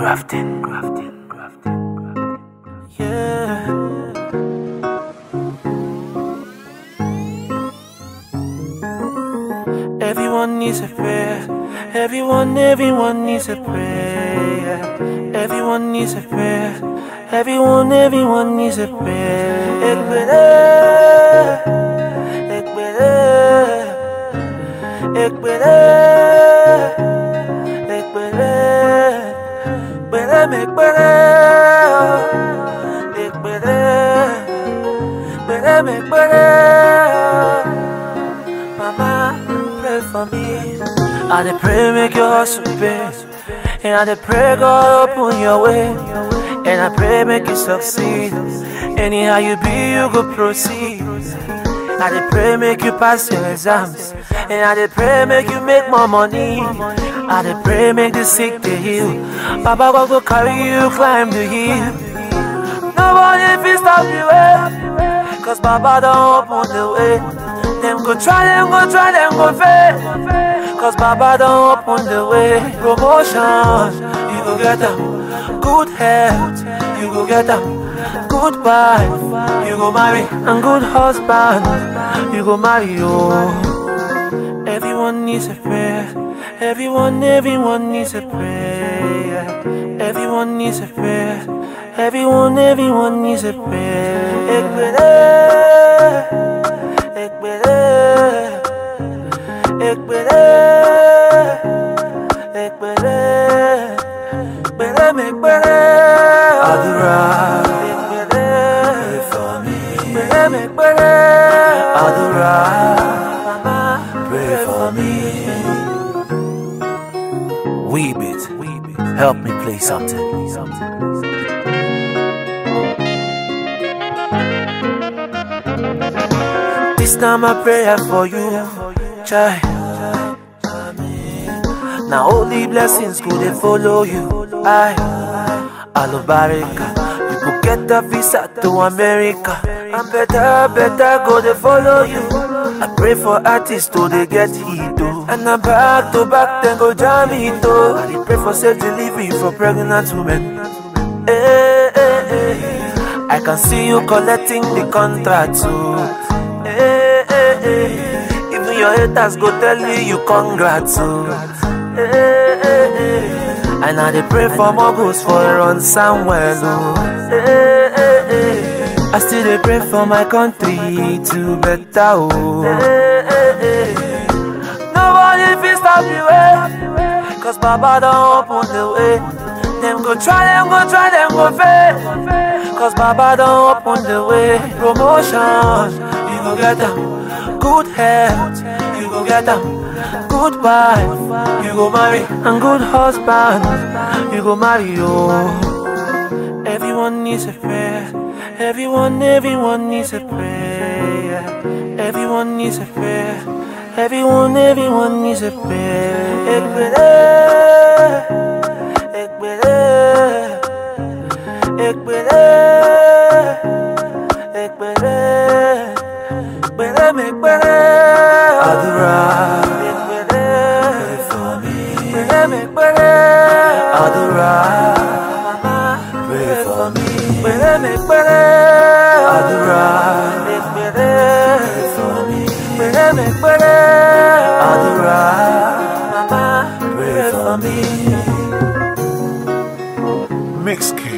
Grafton, Grafton, Grafton. Yeah. Everyone needs a prayer. Everyone, everyone needs a prayer. Everyone needs a prayer. Everyone, everyone needs a prayer. Ekbere, mekbere, ekbere, ekbere, mekbere. Mama, pray for me. I dey pray make your hustle pay. And I dey pray God open your way. And I pray make you succeed. Anyhow you be, you go proceed. I dey pray make you pass your exams. And I dey pray make you make more money. I dey pray make the sick dey heal. Baba God go carry you climb the hill. Nobody fit stop you, eh? Cause Baba don't open the way. Them go try, them go try, them go fail. Cause Baba don't open the way. Promotion, you go get them. Good health, you go get them. Good wife, you go marry. And good husband, you go marry. Oh. Everyone needs a prayer. Everyone, everyone needs a prayer. Everyone needs a prayer. Everyone, everyone needs a prayer. Pray for me. Weebit, help me play something. This time I prayer for you, child. Now only blessings could they follow you. I, Alubarika, you go get a visa to America. I'm better, better go they follow you. I pray for artists to they get hit too. And I'm back to back, then go jam it too. I pray for safe delivery for pregnant women. Eh, eh, eh. I can see you collecting the contract too. Eh, eh, eh. Even your haters go tell you you congrats too. Eh, eh, eh. And I dey pray for more goods for run somewhere oh. Eh, eh. I still dey pray for my country to better oh. Nobody fit stop you eh? Cause Baba don't open the way. Them go try, them go try, them go fail. Cause Baba don't open the way. Promotion, you go get them. Good health, you go get them. Good wife, you go marry. And good husband, you go marry. Oh, everyone needs a prayer. Everyone, everyone needs a prayer. Everyone needs a prayer. Everyone, everyone needs a prayer. Ekbere, ekbere, ekbere, ekbere, ekbere, ekbere. Adura, ekbere, pray for me. Ekbere, ekbere, Adura, mama, pray for me. Ekbere, ekbere, Adura, Mix.